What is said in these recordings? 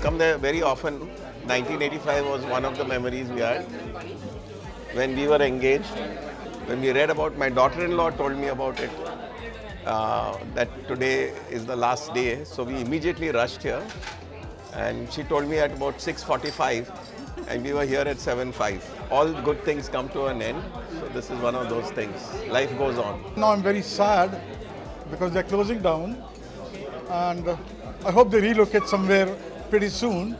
very often. 1985 was one of the memories we had. When we were engaged, when we read about, my daughter-in-law told me about it, uh, that today is the last day. So we immediately rushed here. And she told me at about 6.45 and we were here at 7.5. All good things come to an end. So this is one of those things. Life goes on. Now I'm very sad because they're closing down and I hope they relocate somewhere pretty soon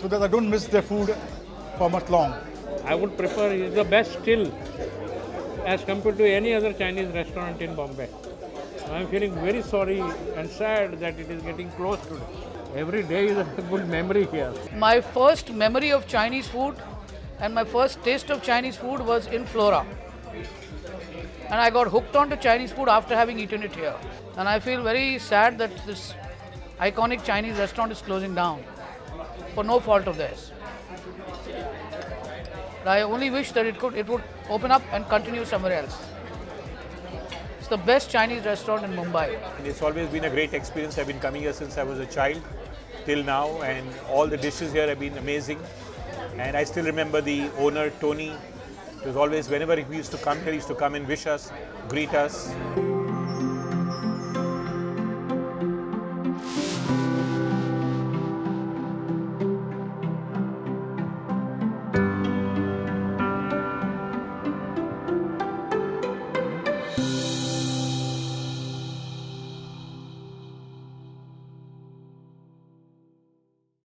so that I don't miss their food for much long. I would prefer it's the best still as compared to any other Chinese restaurant in Bombay. I'm feeling very sorry and sad that it is getting closed today. Every day is a good memory here. My first memory of Chinese food and my first taste of Chinese food was in Flora. And I got hooked on to Chinese food after having eaten it here. And I feel very sad that this iconic Chinese restaurant is closing down for no fault of theirs. I only wish that it could it would open up and continue somewhere else. It's the best Chinese restaurant in Mumbai. And It's always been a great experience. I've been coming here since I was a child till now, and all the dishes here have been amazing. And I still remember the owner, Tony. It was always, whenever he used to come here, he used to come and wish us, greet us.